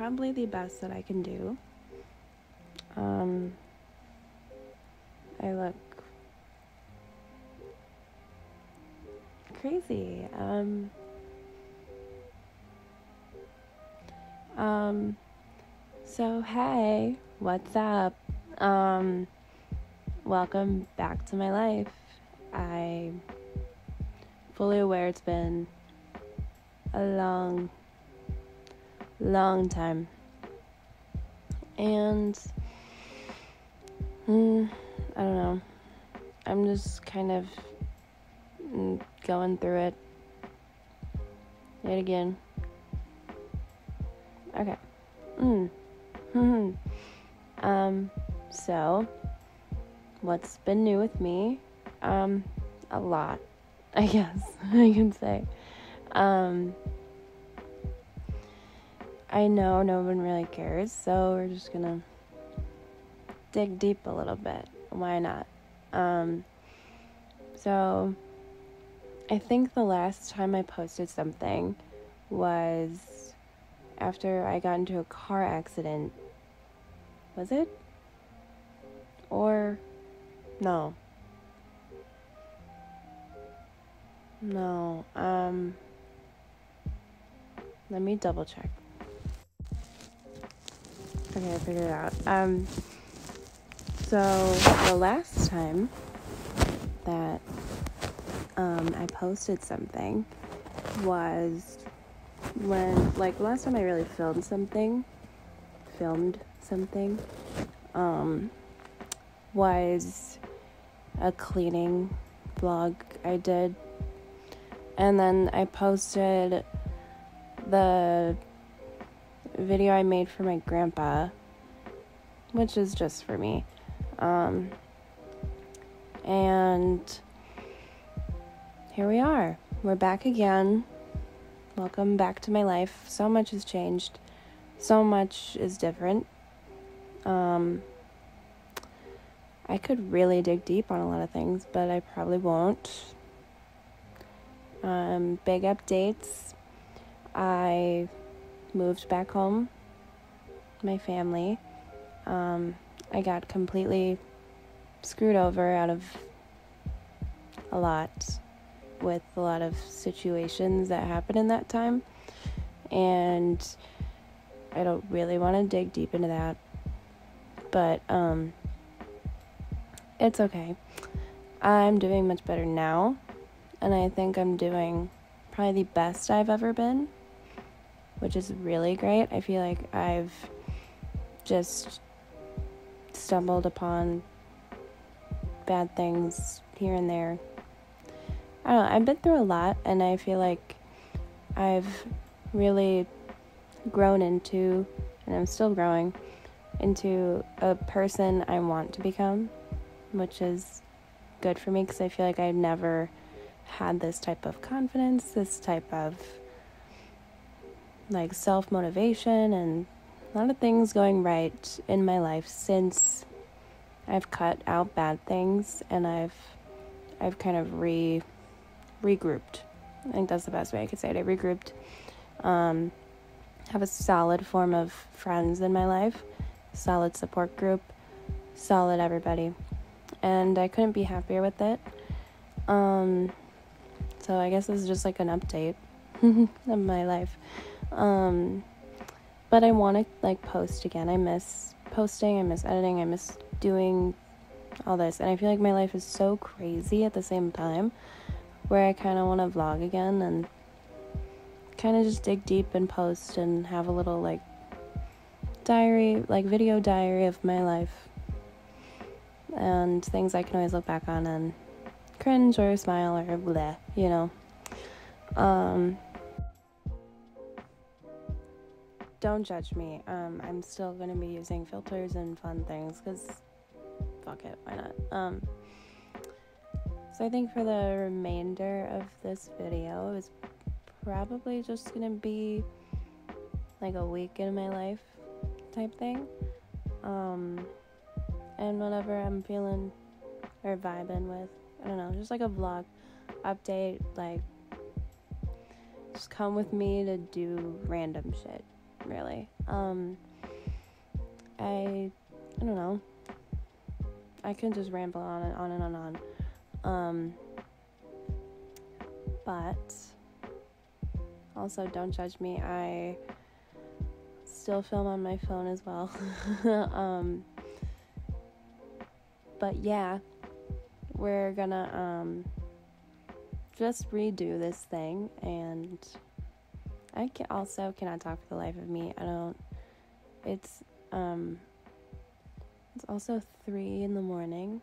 probably the best that I can do. Um, I look crazy. Um, um, so hey, what's up? Um, welcome back to my life. I'm fully aware it's been a long, long time. And mm, I don't know. I'm just kind of mm, going through it yet again. Okay. Mm. um, so, what's been new with me? Um, a lot, I guess I can say. Um, I know no one really cares, so we're just gonna dig deep a little bit. Why not? Um, so, I think the last time I posted something was after I got into a car accident. Was it? Or, no. No, um, let me double check. Okay, I figured it out. Um, so the last time that um, I posted something was when, like, last time I really filmed something, filmed something, um, was a cleaning vlog I did. And then I posted the video I made for my grandpa, which is just for me. Um, and here we are. We're back again. Welcome back to my life. So much has changed. So much is different. Um, I could really dig deep on a lot of things, but I probably won't. Um, big updates. I moved back home, my family. Um, I got completely screwed over out of a lot with a lot of situations that happened in that time. And I don't really want to dig deep into that. But um, it's okay. I'm doing much better now. And I think I'm doing probably the best I've ever been which is really great. I feel like I've just stumbled upon bad things here and there. I don't know, I've been through a lot and I feel like I've really grown into and I'm still growing into a person I want to become, which is good for me because I feel like I've never had this type of confidence, this type of like self motivation and a lot of things going right in my life since I've cut out bad things and I've I've kind of re regrouped. I think that's the best way I could say it. I regrouped. Um, have a solid form of friends in my life, solid support group, solid everybody, and I couldn't be happier with it. Um, so I guess this is just like an update of my life. Um, but I want to like post again. I miss posting, I miss editing, I miss doing all this. And I feel like my life is so crazy at the same time where I kind of want to vlog again and kind of just dig deep and post and have a little like diary, like video diary of my life and things I can always look back on and cringe or smile or bleh, you know. Um, don't judge me. Um, I'm still gonna be using filters and fun things because fuck it, why not? Um, so I think for the remainder of this video is probably just gonna be like a week in my life type thing. Um, and whatever I'm feeling or vibing with, I don't know, just like a vlog update, like just come with me to do random shit really. Um, I, I don't know. I can just ramble on and on and on and on. Um, but also, don't judge me. I still film on my phone as well. um, but yeah, we're gonna um, just redo this thing, and I can also cannot talk for the life of me. I don't. It's um. It's also three in the morning.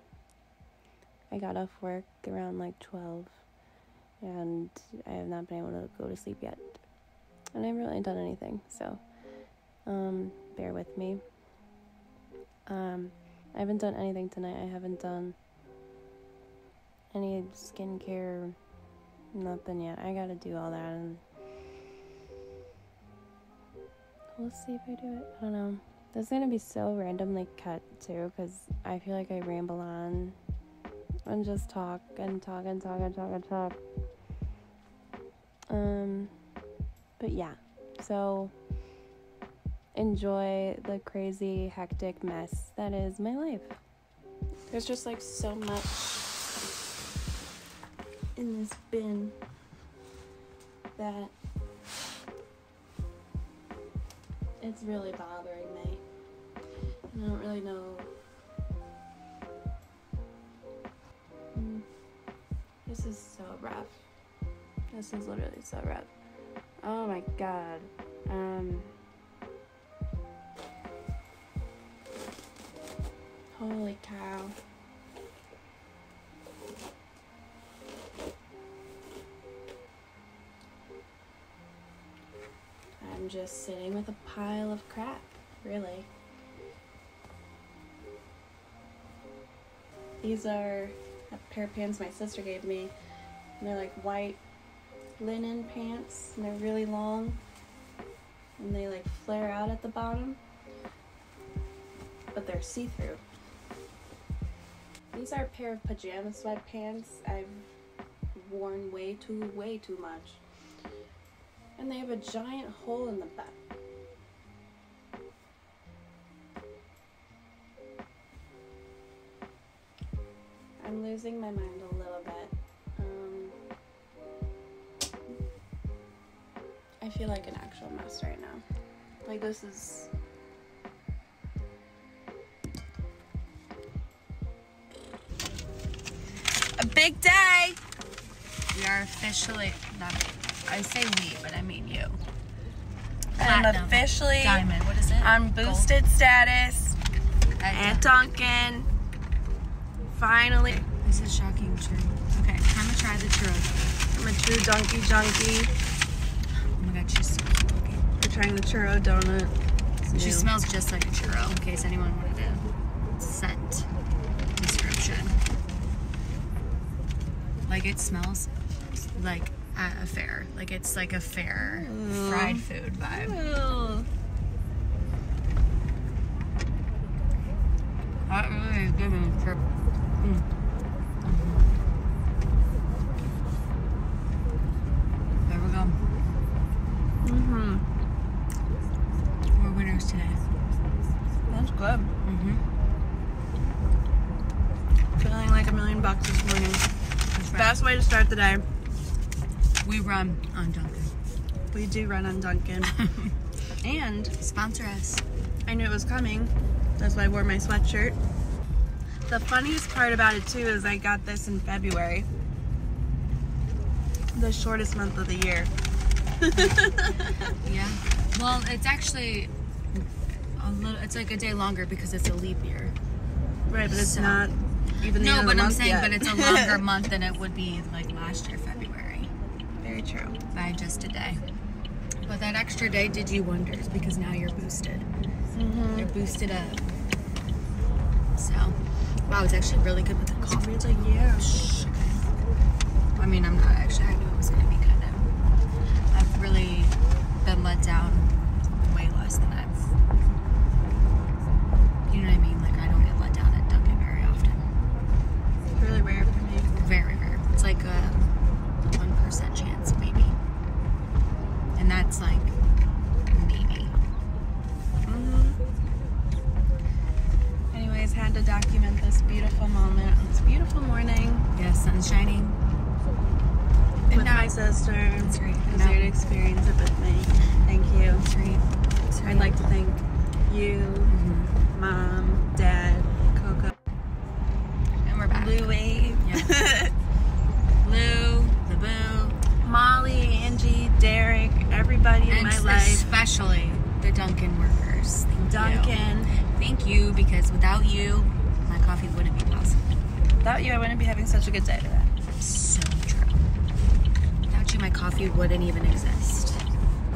I got off work around like twelve, and I have not been able to go to sleep yet. And I haven't really done anything, so um, bear with me. Um, I haven't done anything tonight. I haven't done any skincare, nothing yet. I gotta do all that, and we'll see if I do it. I don't know. This is gonna be so randomly cut too, because I feel like I ramble on and just talk and talk and talk and talk and talk. Um, but yeah, so enjoy the crazy, hectic mess that is my life. There's just like so much in this bin that it's really bothering me. I don't really know. Mm. This is so rough. This is literally so rough. Oh my god. Um. Holy cow. I'm just sitting with a pile of crap, really. These are a pair of pants my sister gave me. And they're like white linen pants, and they're really long. And they like flare out at the bottom. But they're see through. These are a pair of pajama sweatpants I've worn way too, way too much. And they have a giant hole in the back. I'm losing my mind a little bit. Um, I feel like an actual mess right now. Like, this is. A big day! Are officially not. I say we, but I mean you. I'm officially Diamond. What is it? on Gold? boosted status Uh, at Dunkin'. Finally, This is shocking true. Okay, time to try the churro. I'm a true Dunkin' junkie. Oh my god, she's so cute. We're trying the churro donut. It's She new. smells just like a churro, in case anyone wanted a scent description. Like it smells like at a fair. Like it's like a fair fried food vibe. Ooh. That really is giving a trip. There we go. Mhm. We're winners today. That's good. Mm-hmm. Feeling like a million bucks this morning. That's right. Best way to start the day. We run on Dunkin'. We do run on Dunkin'. and Sponsor us. I knew it was coming. That's why I wore my sweatshirt. The funniest part about it too is I got this in February. The shortest month of the year. Yeah. Well, it's actually a little. It's like a day longer because it's a leap year. Right, but it's So- not even the No, but I'm saying, yet. but it's a longer month than it would be like last year, February, Very true. by just a day. But that extra day did you wonders because now you're boosted. Mm-hmm. You're boosted up. So, wow, it's actually really good with the coffee. It's like yeah. Shh, okay. I mean, I'm not actually. I knew it was going to be kind of. I've really been let down sun's shining. with now- my sister. That's right. Who's Now- here to experience it with me. Thank you. That's right. That's I'd like to thank you, Mhm. Mom, Dad, Coco, And we're back. Louie, Lou, the boo, Molly, Angie, Derek, everybody in and my life. especially the Dunkin' workers. Thank you. Thank you because without you, my coffee wouldn't be possible. Without you, I wouldn't be having such a good day today. So true. Without you, my coffee wouldn't even exist.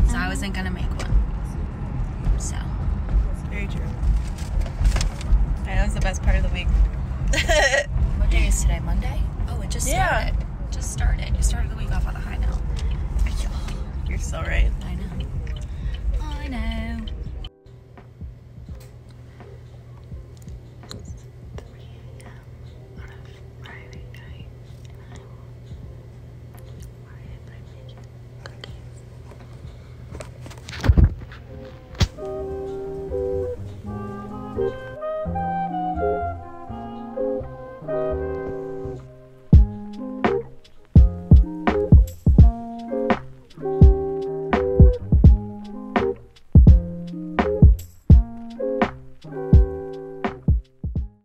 So I wasn't gonna make one. So Very true. That was the best part of the week. what day is today? Monday? Oh, it just Yeah. started. Just started. You started the week off on a high note. You're so right. I know. I know.